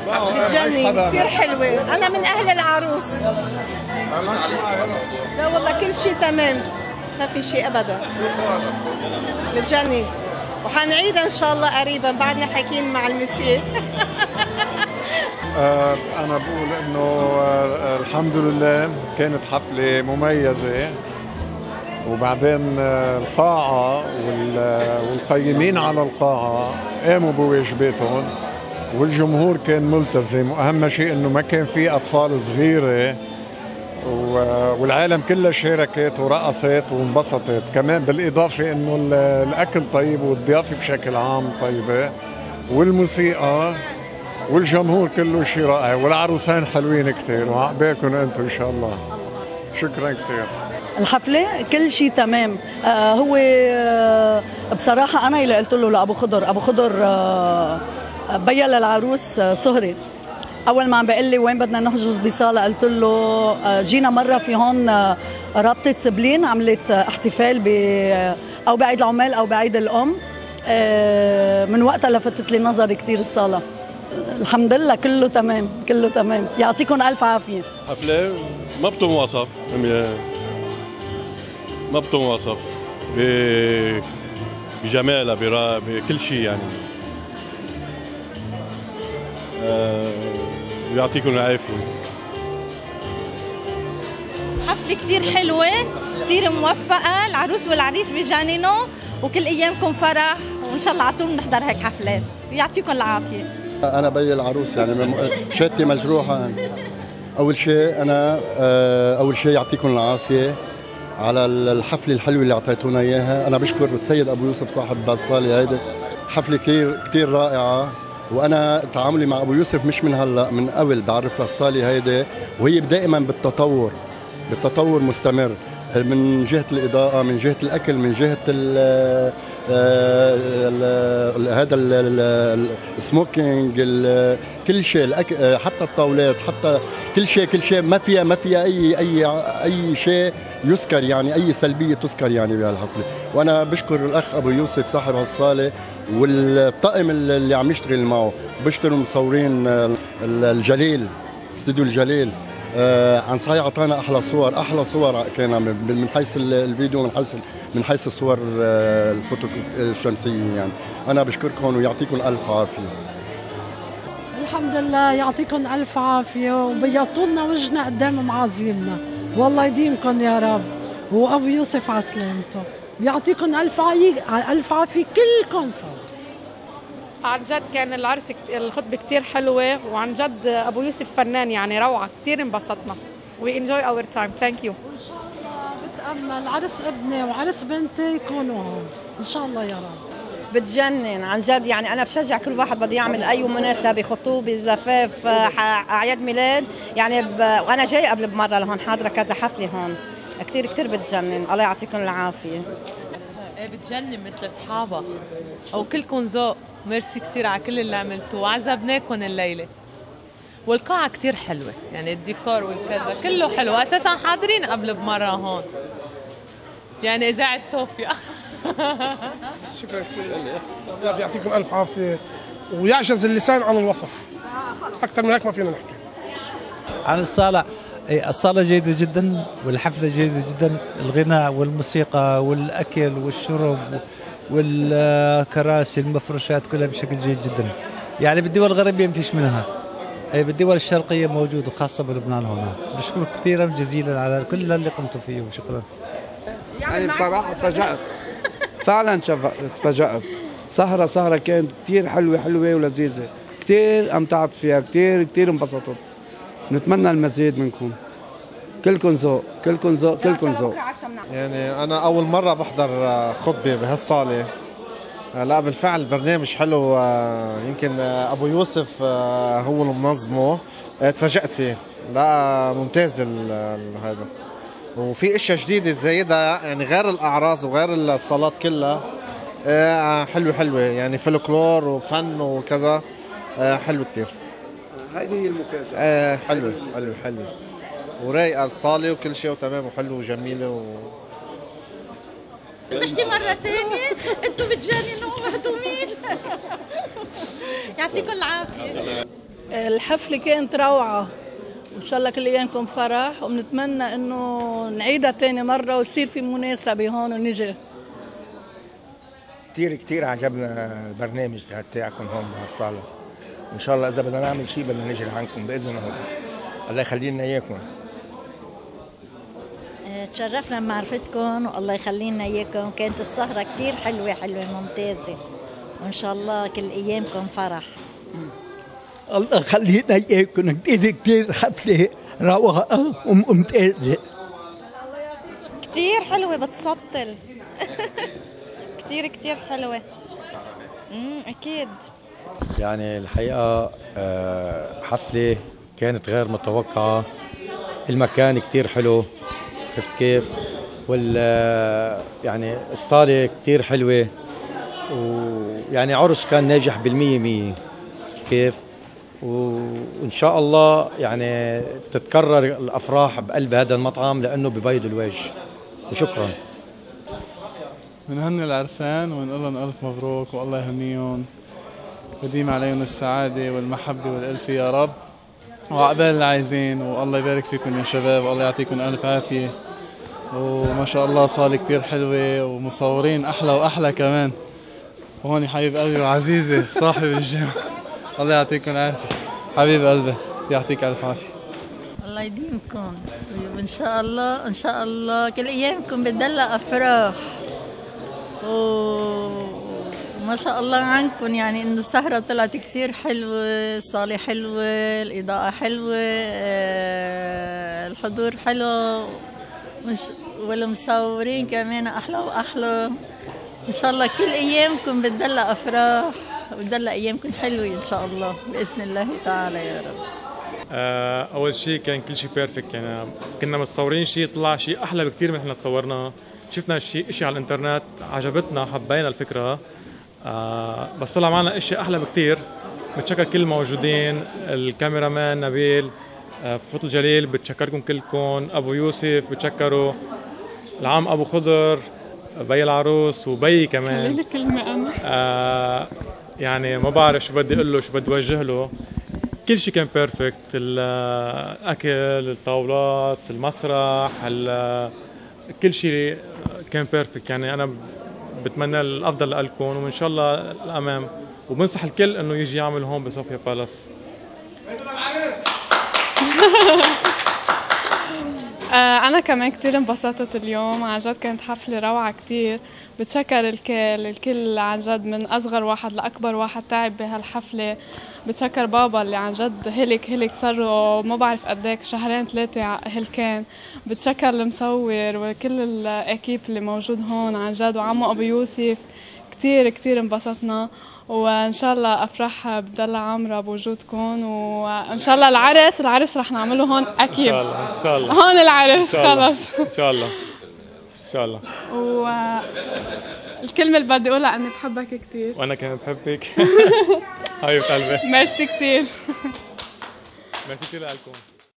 بتجنن كثير حلوة. أنا من أهل العروس. لا والله كل شيء تمام. ما في شيء أبدا. بتجنن وحنعيدها إن شاء الله قريبا بعدنا حاكيين مع المسيح آه، أنا بقول إنه آه، الحمد لله كانت حفلة مميزة. وبعدين آه، القاعة وال- والقيمين على القاعة قاموا بواجباتهم. والجمهور كان ملتزم وأهم شيء إنه ما كان في أطفال صغيرة و- والعالم كلها شاركت ورقصت وانبسطت. كمان بالإضافة إنه ال- الأكل طيب والضيافة بشكل عام طيبة والموسيقى والجمهور كله شيء رائع والعروسين حلوين كثير وعقبالكم أنتم إن شاء الله. شكرا كثير الحفلة كل شيء تمام. آه هو آه بصراحة أنا اللي قلت له لأبو خضر أبو خضر آه بيا للعروس آه سهرة. أول ما عم بيقول لي وين بدنا نحجز بصالة قلت له آه جينا مرة في هون آه رابطة سبلين عملت آه احتفال ب أو بعيد العمال أو بعيد الأم. آه من وقتها لفتت لي نظري كثير الصالة. الحمد لله كله تمام كله تمام. يعطيكم ألف عافية. حفلة ما بتنوصف ما بتنوصف بجمالها بكل شيء يعني. آه، يعطيكم العافية. حفلة كتير حلوة كتير موفقة العروس والعريس بجننوا وكل أيامكم فرح وإن شاء الله على طول بنحضر هيك حفلات يعطيكم العافية. أنا بي العروس يعني شهادتي مجروحة. أول شيء أنا آه، أول شيء يعطيكم العافية على الحفلة الحلوة اللي أعطيتونا إياها. أنا بشكر السيد أبو يوسف صاحب الصاله هيدي حفلة كثير كثير رائعة. وأنا تعاملي مع أبو يوسف مش من هلا من قبل بعرف الصاله هيدي وهي دائما بالتطور بالتطور مستمر. من جهة الإضاءة من جهة الأكل من جهة ال- هذا ال- ال- السموكينج ال- كل شيء حتى الطاولات حتى كل شيء كل شيء ما فيها ما فيها أي أي أي شيء يذكر يعني أي سلبية تذكر يعني بهالحفلة. وأنا بشكر الأخ أبو يوسف صاحب هالصالة والطاقم اللي عم يشتغل معه بشكر المصورين ال- الجليل استوديو الجليل. آه عن صحيح أعطانا أحلى صور أحلى صور كان من حيث ال- الفيديو من حيث من حيث الصور آه الفوتو الشمسية يعني. أنا بشكركم ويعطيكم ألف عافية. الحمد لله يعطيكم ألف عافية وبيضوا لنا وجهنا قدام معازيمنا والله يديمكم يا رب. وأبو يوسف على سلامته. يعطيكم ألف ألف عافية كلكم صوت عن جد كان العرس الخطبة كتير حلوة وعن جد أبو يوسف فنان يعني روعة كتير انبسطنا. We enjoy our time. Thank you. بتأمل عرس ابني وعرس بنتي يكونوا هون. إن شاء الله يا رب. بتجنن. عن جد يعني أنا بشجع كل واحد بده يعمل أي مناسبة خطوبة زفاف ح- أعياد ميلاد. يعني ب... وأنا جاي قبل بمرة لهون حاضرة كذا حفلة هون. كتير كتير بتجنن. الله يعطيكم العافية. إيه بتجنن مثل أصحابها. أو كلكم ذوق. ميرسي كثير على كل اللي عملتوه. وعذبناكم الليلة. والقاعة كتير حلوة. يعني الديكور والكذا كله حلو. أساسا حاضرين قبل بمرة هون. يعني إذاعة صوفيا. شكرا كثير يعطيكم ألف عافية. ويعجز اللسان عن الوصف. أكثر من هيك ما فينا نحكي. عن الصالة. الصالة جيدة جدا والحفلة جيدة جدا. الغناء والموسيقى والأكل والشرب والكراسي المفروشات كلها بشكل جيد جدا. يعني بالدول الغربية ما فيش منها. أي بالدول الشرقية موجود وخاصة بلبنان هنا بشكرك كثيرا جزيلا على كل اللي قمتوا فيه وشكرا. يعني بصراحة تفاجأت. فعلا شف- تفاجأت. سهرة سهرة كانت كتير حلوة حلوة ولذيذة. كتير أمتعت فيها كتير كتير انبسطت. نتمنى المزيد منكم. كلكم ذوق كلكم ذوق كلكم ذوق. يعني أنا أول مرة بحضر آه، خطبة بهالصالة. آه، لا بالفعل برنامج حلو آه، يمكن أبو يوسف هو اللي منظمه. تفاجأت فيه. لا ممتاز هذا. وفي أشياء جديدة زايدة يعني غير الاعراس وغير الصالات كلها. حلوة حلوة. يعني فلكلور وفن وكذا. حلو كتير. هذه هي المفاجأة. آه حلوة حلوة حلوة ورايقه الصاله وكل شيء وتمام وحلو وجميله و... نحكي مرة تانية أنتوا بتجننوا ومهضومين يعطيكم العافية. الحفلة كانت روعة. وإن شاء الله كل أيامكم فرح وبنتمنى إنه نعيدها تاني مرة ويصير في مناسبة هون ونجي. كثير كثير عجبنا البرنامج تاعكم هون بهالصالة. وإن شاء الله إذا بدنا نعمل شيء بدنا نجري عنكم بإذن الله. الله يخلي لنا إياكم تشرفنا بمعرفتكم والله يخلينا إياكم. كانت السهرة كثير حلوة حلوة ممتازة. وإن شاء الله كل أيامكم فرح. الله يخلينا إياكم. كثير كثير حفلة روعة وممتازه كتير حلوة بتسطل. كتير كتير حلوة. امم أكيد. يعني الحقيقة آه، حفلة كانت غير متوقعة. المكان كتير حلو شفت كيف؟ وال آه، يعني الصالة كتير حلوة. ويعني عرس كان ناجح بالمية مية كيف؟ و- وإن شاء الله يعني تتكرر الأفراح بقلب هذا المطعم لأنه ببيض الوجه. وشكرا. بنهني العرسان ونقول لهم ألف مبروك والله يهنيهم. وديم عليهم السعادة والمحبة والألفة يا رب. وعقبال العايزين والله يبارك فيكم يا شباب والله يعطيكم ألف عافية. وما شاء الله صالة كتير حلوة ومصورين أحلى وأحلى كمان. وهون حبيب قلبي وعزيزي صاحب الجامعة. الله يعطيكم العافية. حبيب قلبي يعطيك ألف عافية. الله يديمكم. وإن شاء الله إن شاء الله كل أيامكم بتدلع أفراح. و- وما شاء الله عنكم. يعني إنه السهرة طلعت كتير حلوة الصالة حلوة الإضاءة حلوة آه، الحضور حلو مش والمصورين كمان أحلى وأحلى. إن شاء الله كل أيامكم بتدلع أفراح وبتدلع أيامكم حلوة إن شاء الله بإذن الله تعالى يا رب. آه، أول شيء كان كل شيء بيرفكت يعني كنا متصورين شيء طلع شيء أحلى بكثير من إحنا تصورناه شفنا شيء شيء على الإنترنت عجبتنا حبينا الفكرة. آه، بس طلع معنا اشياء أحلى بكثير بتشكر كل الموجودين ال cameraman نبيل آه، فوتو الجليل بتشكركم كلكم. أبو يوسف بتشكره العم أبو خضر بي العروس وبي كمان. خليلي كلمة أنا. آه يعني ما بعرف شو بدي أقول له شو بدي اوجه له. كل شيء كان perfect الأكل الطاولات المسرح ال- كل شيء كان perfect يعني أنا بتمنى الأفضل لكم وإن شاء الله الأمام. وبنصح الكل إنه يجي يعمل هون بصوفيا بالاس. أنا كمان كتير انبسطت اليوم. عن جد كانت حفلة روعة كتير. بتشكر الكل. الكل عن جد من أصغر واحد لأكبر واحد تعب بهالحفلة. بتشكر بابا اللي عن جد هلك هلك صار له ما بعرف قديك شهرين ثلاثة هلكان بتشكر المصور وكل الأكيب اللي موجود هون عن جد. وعمو أبو يوسف. كتير كتير انبسطنا. وإن شاء الله افراح بتضل عامره بوجودكم وإن شاء الله العرس العرس رح نعمله هون أكيد. إن شاء الله إن شاء الله. هون العرس. خلص. إن شاء الله. إن شاء الله. والكلمة اللي بدي أقولها أني بحبك كتير. وأنا كمان بحبك. حبيبة قلبي. ميرسي كتير. ميرسي كثير لكم.